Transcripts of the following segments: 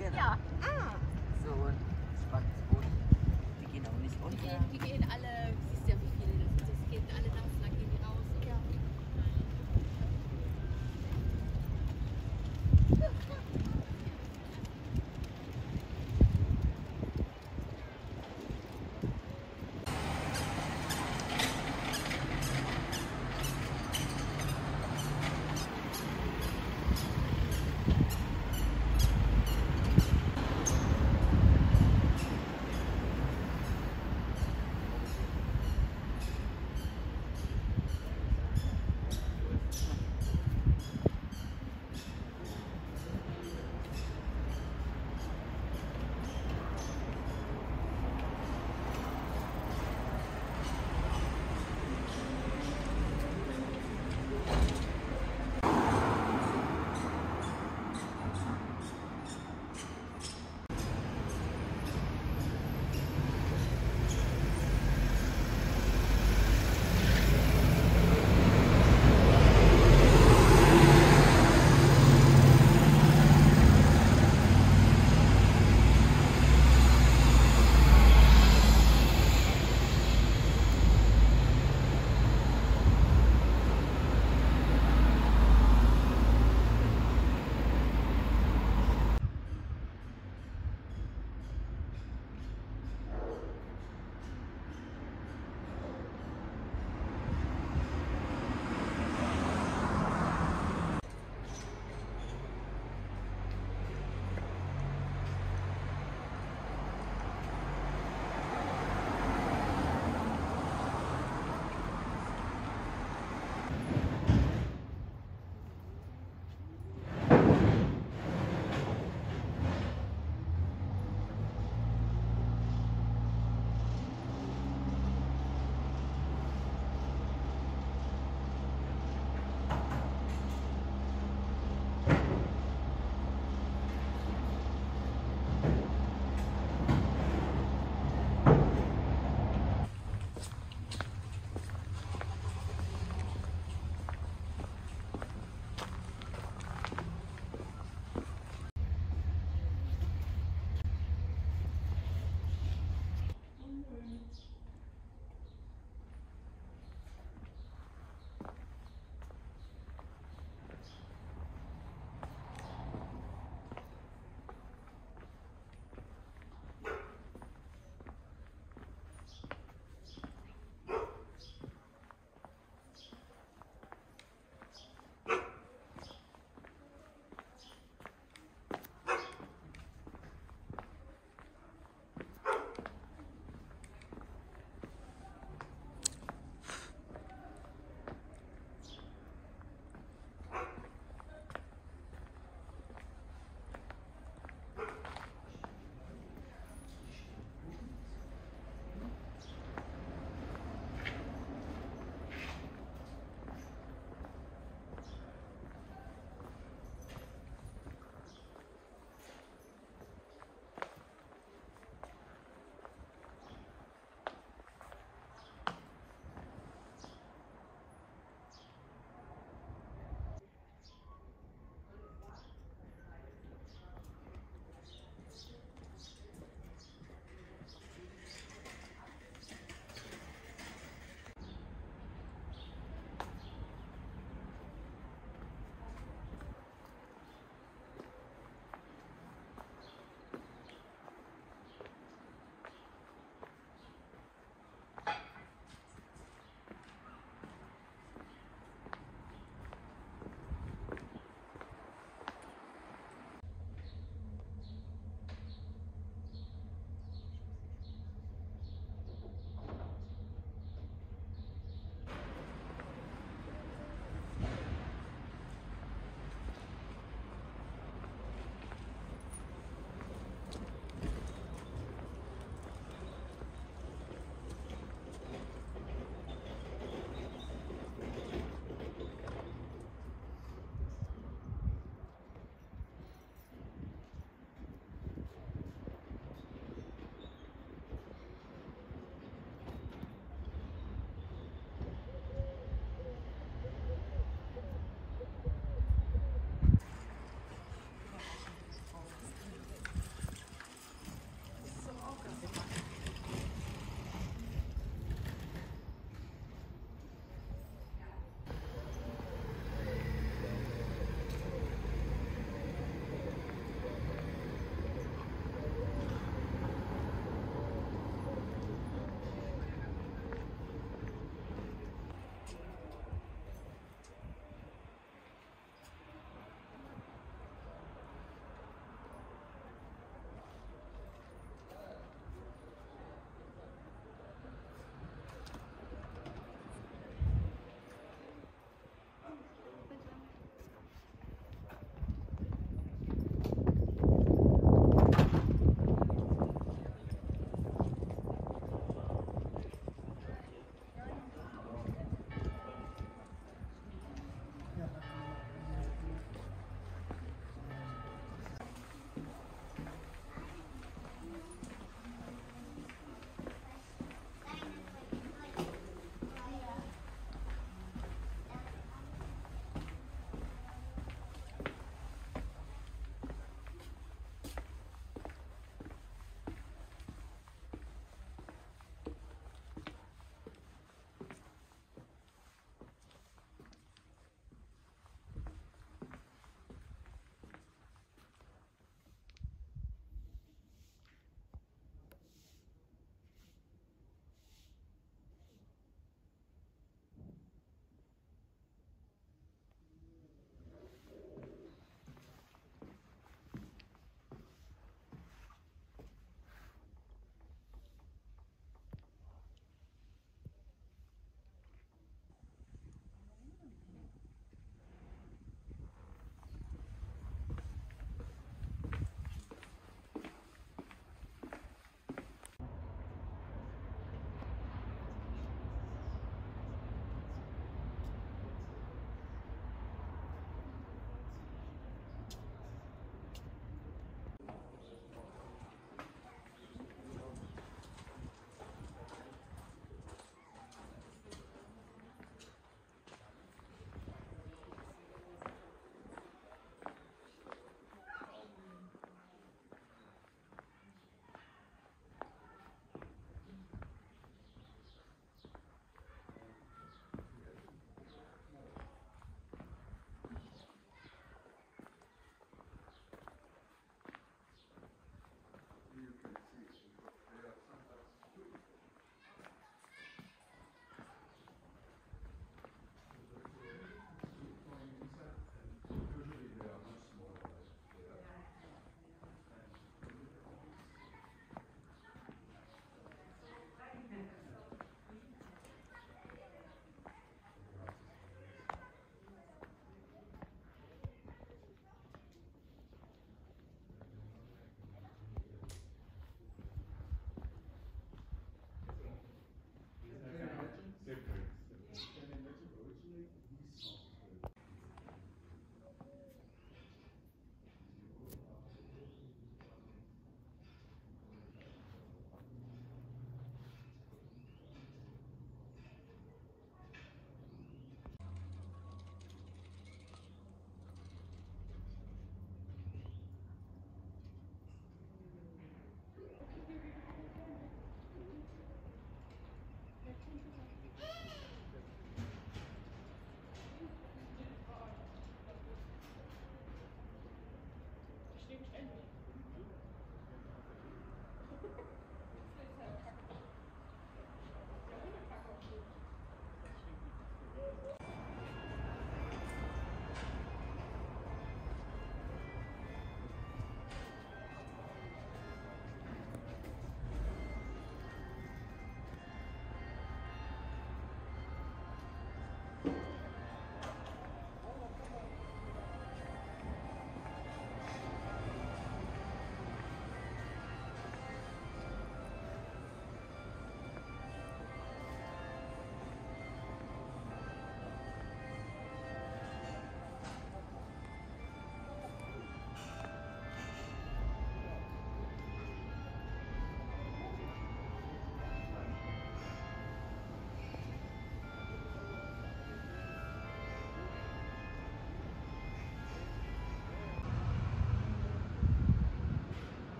ne? was?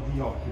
of the ark.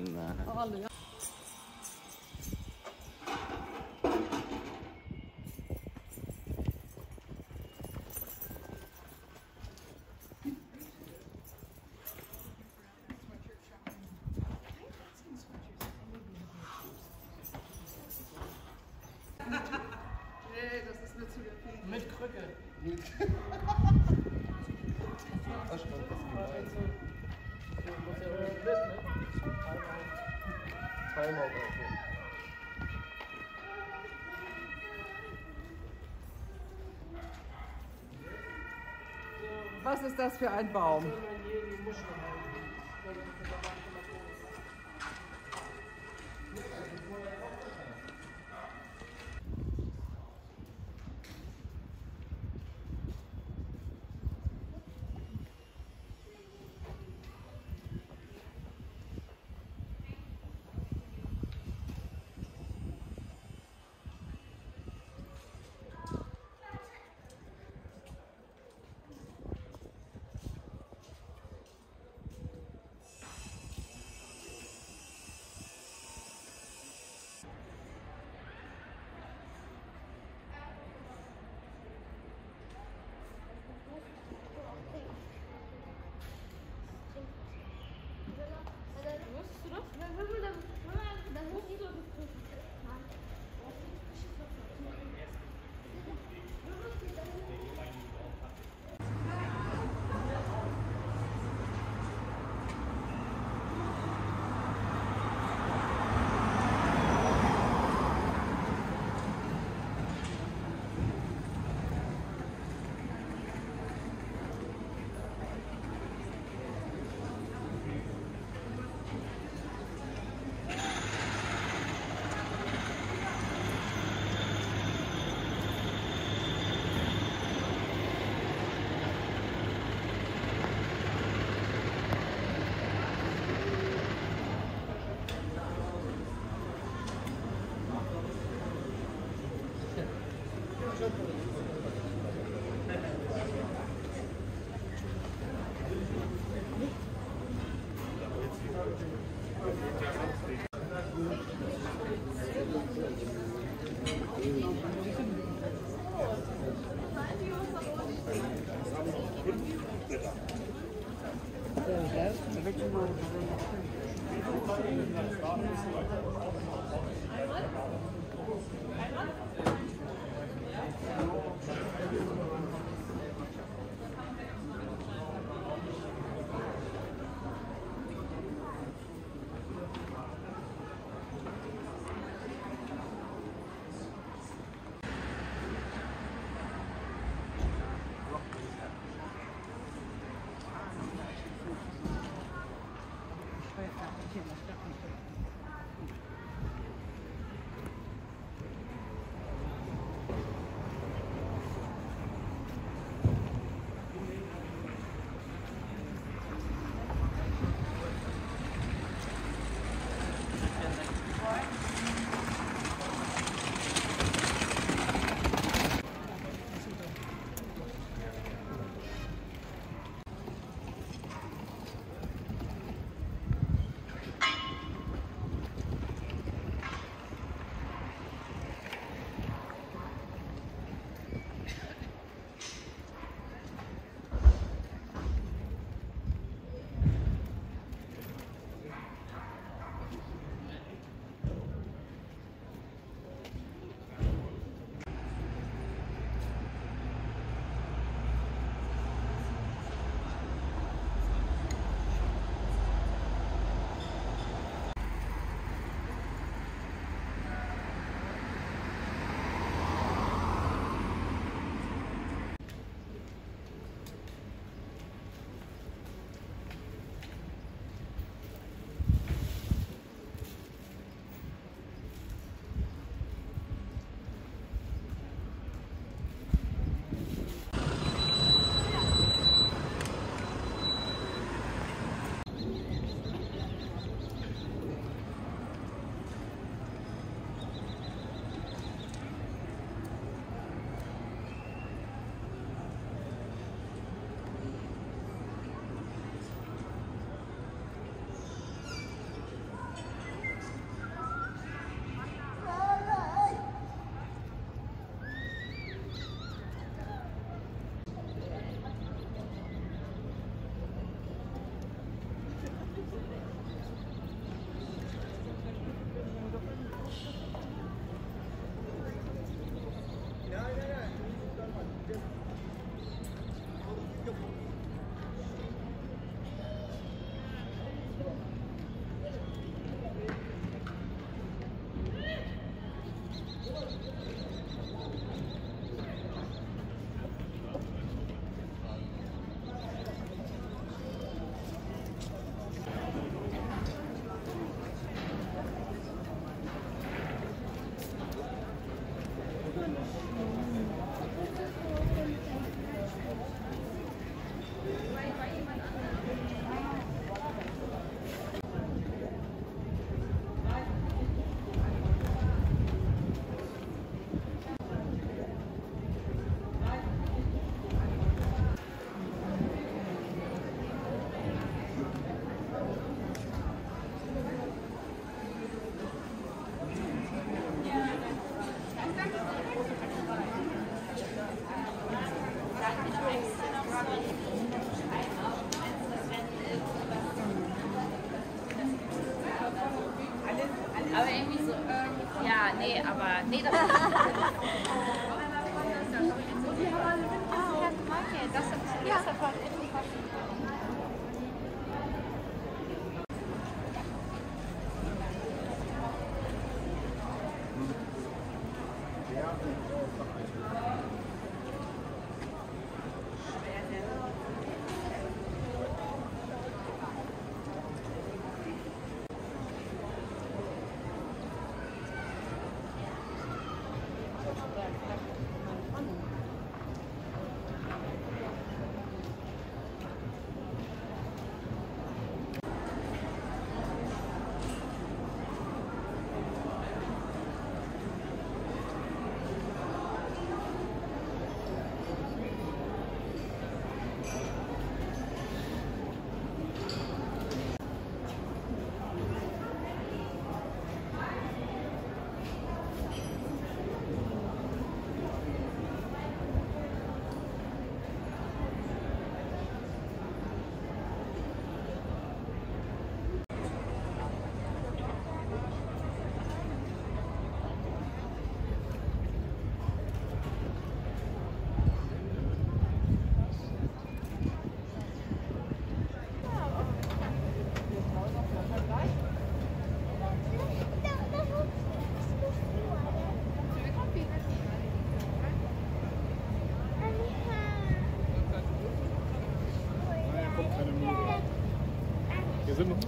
hemen. Was ist das für ein Baum?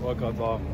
我搞砸了。